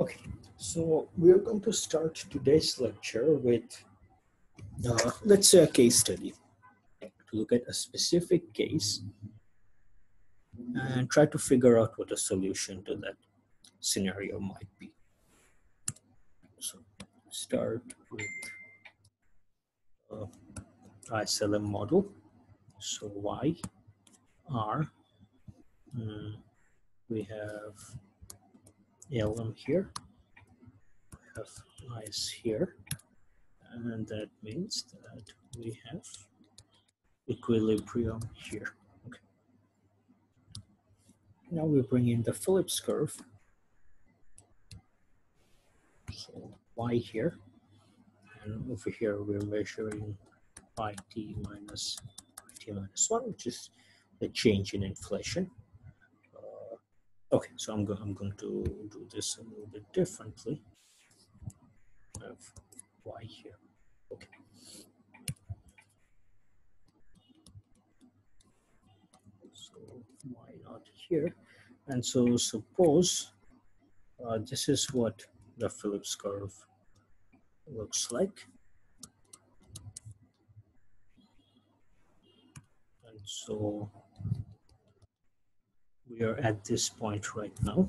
Okay, so we're going to start today's lecture with, uh, let's say, a case study to look at a specific case and try to figure out what a solution to that scenario might be. So start with uh, ISLM model. So Y, R, mm, we have LM here, we have IS here, and that means that we have equilibrium here. Okay. Now we bring in the Phillips curve. So y here, and over here we're measuring pi t minus pi t minus 1, which is the change in inflation. Okay, so I'm, go I'm going to do this a little bit differently. Y here. Okay. So y not here. And so suppose uh, this is what the Phillips curve looks like. And so we are at this point right now.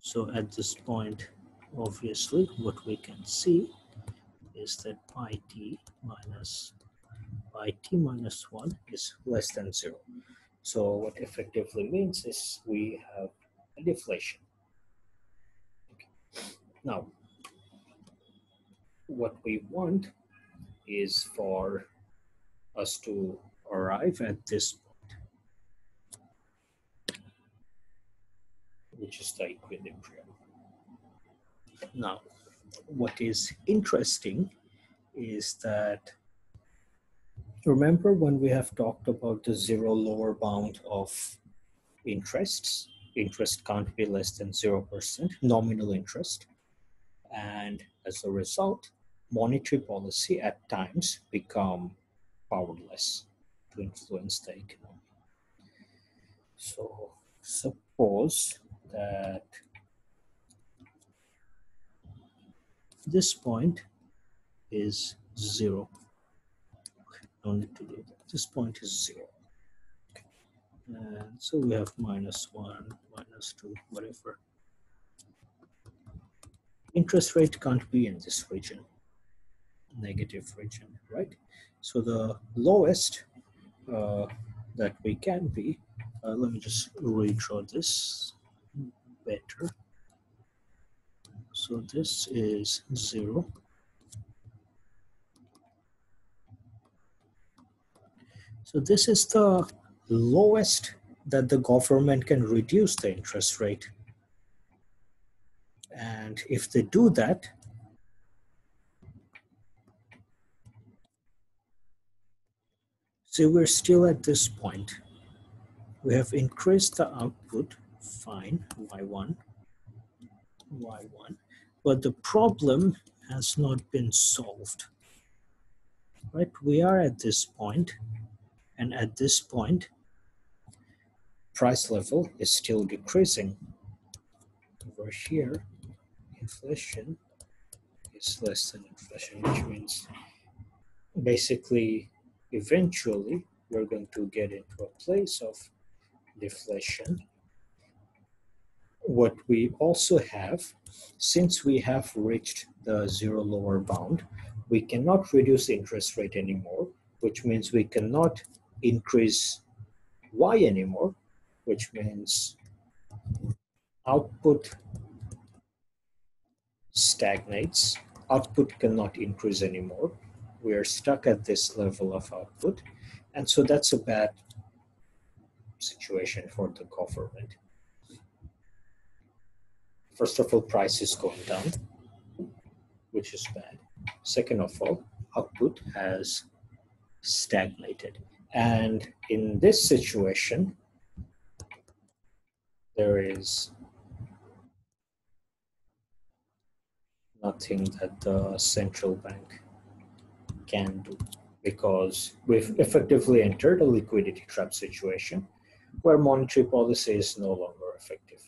So at this point, obviously, what we can see is that pi t minus pi t minus 1 is less than 0. So what effectively means is we have a deflation. Okay. Now, what we want is for us to arrive at this point, which is the equilibrium. Now, what is interesting is that remember when we have talked about the zero lower bound of interests, interest can't be less than 0%, nominal interest. And as a result, monetary policy at times become powerless to influence the economy. So suppose that this point is zero. No need to do that. This point is zero. And so we have minus one, minus two, whatever. Interest rate can't be in this region, negative region, right? So the lowest uh, that we can be. Uh, let me just redraw this better. So this is zero. So this is the lowest that the government can reduce the interest rate. And if they do that, So we're still at this point. We have increased the output, fine, y1, y1, but the problem has not been solved. Right, we are at this point, and at this point, price level is still decreasing. Over here, inflation is less than inflation, which means basically eventually we're going to get into a place of deflation. What we also have, since we have reached the zero lower bound, we cannot reduce interest rate anymore, which means we cannot increase Y anymore, which means output stagnates, output cannot increase anymore, we are stuck at this level of output. And so that's a bad situation for the government. First of all, price is going down, which is bad. Second of all, output has stagnated. And in this situation, there is nothing that the central bank can do because we've effectively entered a liquidity trap situation where monetary policy is no longer effective.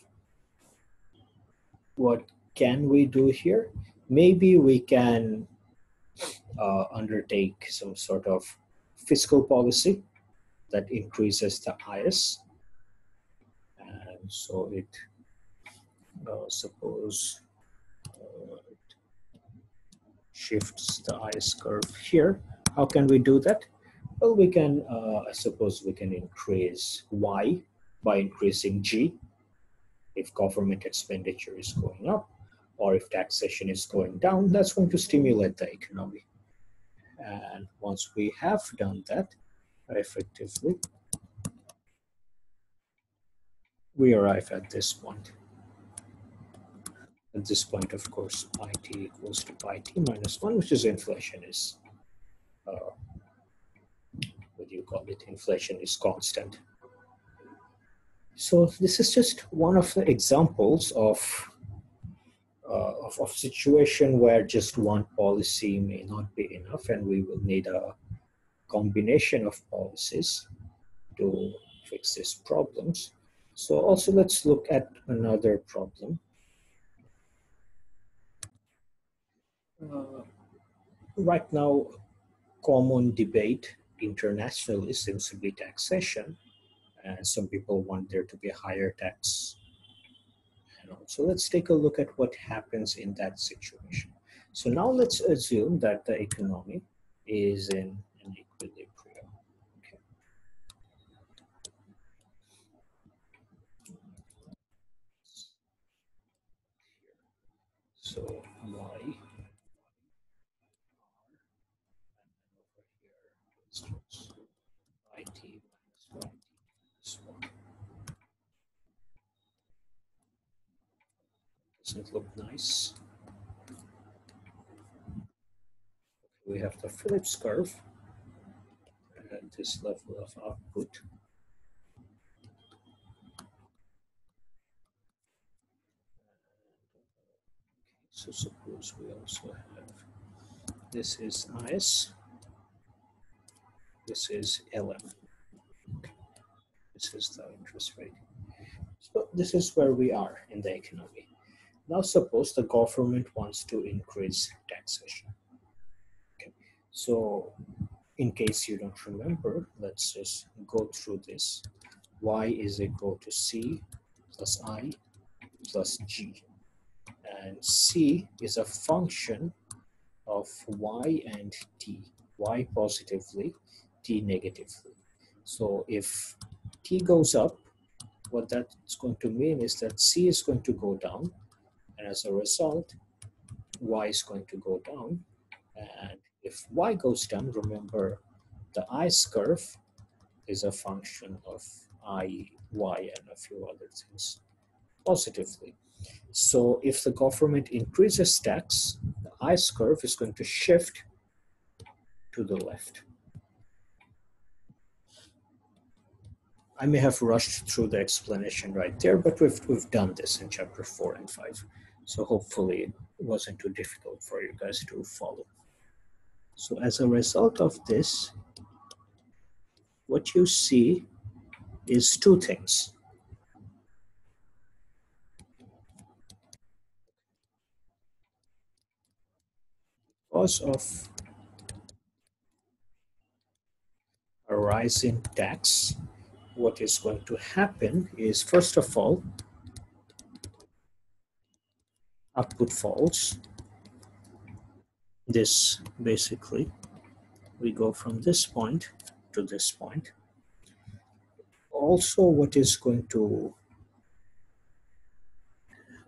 What can we do here? Maybe we can uh, undertake some sort of fiscal policy that increases the IS. And so it, uh, suppose, shifts the IS curve here. How can we do that? Well, we can, uh, I suppose we can increase Y by increasing G if government expenditure is going up or if taxation is going down, that's going to stimulate the economy. And once we have done that effectively, we arrive at this point. At this point, of course, pi t equals to pi t minus 1, which is inflation is uh, what do you call it? Inflation is constant. So this is just one of the examples of, uh, of, of situation where just one policy may not be enough and we will need a combination of policies to fix these problems. So also let's look at another problem. Uh, right now, common debate internationally seems to be taxation. And some people want there to be a higher tax. So let's take a look at what happens in that situation. So now let's assume that the economy is in an equilibrium. Okay. So Doesn't look nice? We have the Phillips curve at this level of output. So suppose we also have, this is IS, this is LM. This is the interest rate. So this is where we are in the economy. Now suppose the government wants to increase taxation. Okay. So in case you don't remember, let's just go through this. Y is equal to C plus I plus G. And C is a function of Y and T. Y positively, T negatively. So if T goes up, what that's going to mean is that C is going to go down and as a result, y is going to go down. And if y goes down, remember the IS curve is a function of i, y, and a few other things positively. So if the government increases tax, the IS curve is going to shift to the left. I may have rushed through the explanation right there, but we've, we've done this in chapter four and five. So hopefully it wasn't too difficult for you guys to follow. So as a result of this, what you see is two things. Because of a rise in tax, what is going to happen is, first of all, output false. This basically, we go from this point to this point. Also, what is going to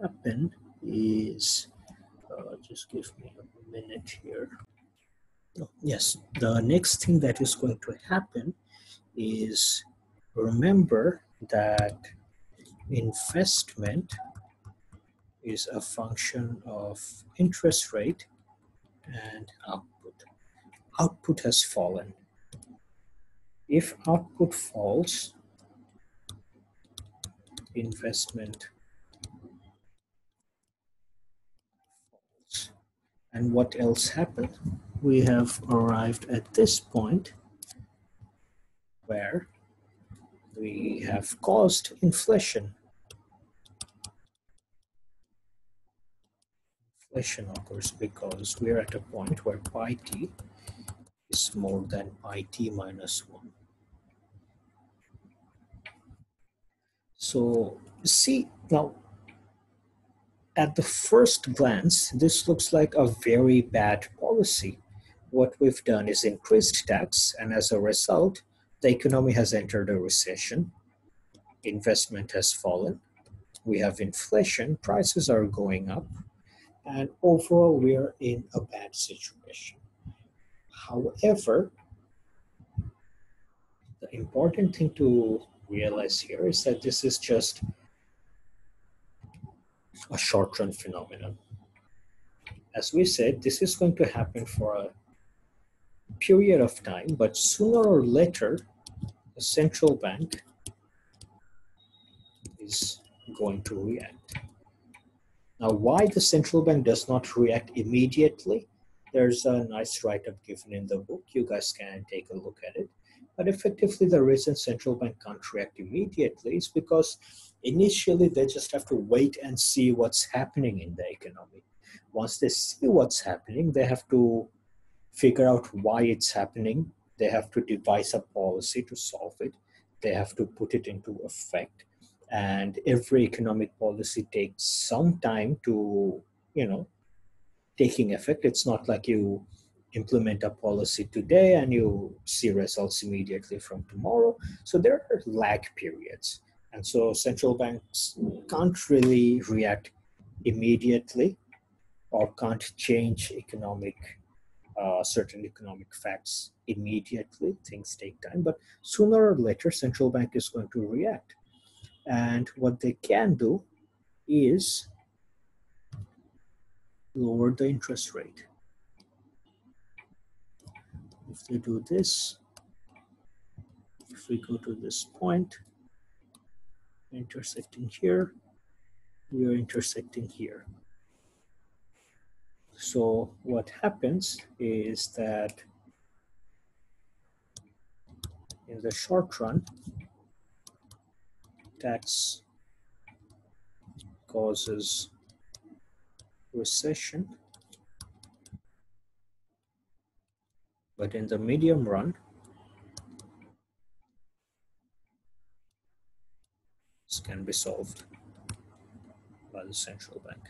happen is, uh, just give me a minute here. Oh, yes, the next thing that is going to happen is remember that investment is a function of interest rate and output. Output has fallen. If output falls, investment falls. And what else happened? We have arrived at this point where we have caused inflation. Occurs because we're at a point where pi t is more than pi t minus 1. So see now at the first glance, this looks like a very bad policy. What we've done is increased tax, and as a result, the economy has entered a recession. Investment has fallen. We have inflation, prices are going up, and overall, we are in a bad situation. However, the important thing to realize here is that this is just a short run phenomenon. As we said, this is going to happen for a period of time, but sooner or later, the central bank is going to react. Now, why the central bank does not react immediately? There's a nice write-up given in the book. You guys can take a look at it. But effectively, the reason central bank can't react immediately is because initially they just have to wait and see what's happening in the economy. Once they see what's happening, they have to figure out why it's happening. They have to devise a policy to solve it. They have to put it into effect. And every economic policy takes some time to, you know, taking effect. It's not like you implement a policy today and you see results immediately from tomorrow. So there are lag periods. And so central banks can't really react immediately or can't change economic, uh, certain economic facts immediately. Things take time, but sooner or later, central bank is going to react. And what they can do is lower the interest rate. If they do this, if we go to this point, intersecting here, we are intersecting here. So what happens is that in the short run, tax causes recession, but in the medium run, this can be solved by the central bank.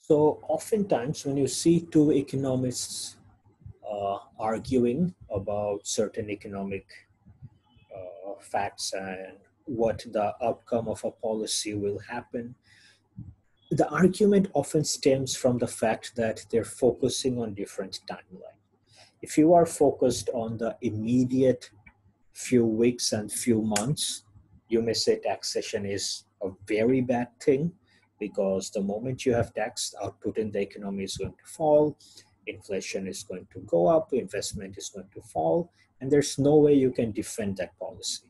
So oftentimes when you see two economists uh, arguing about certain economic facts and what the outcome of a policy will happen, the argument often stems from the fact that they're focusing on different timelines. If you are focused on the immediate few weeks and few months, you may say taxation is a very bad thing because the moment you have tax, output in the economy is going to fall, inflation is going to go up, investment is going to fall, and there's no way you can defend that policy.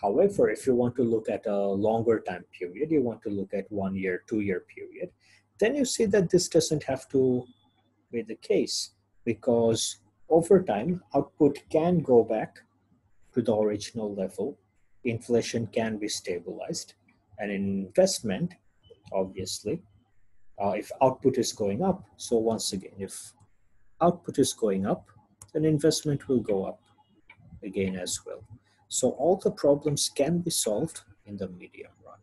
However, if you want to look at a longer time period, you want to look at one year, two year period, then you see that this doesn't have to be the case because over time, output can go back to the original level inflation can be stabilized. And investment, obviously, uh, if output is going up, so once again, if output is going up, then investment will go up again as well. So all the problems can be solved in the medium run.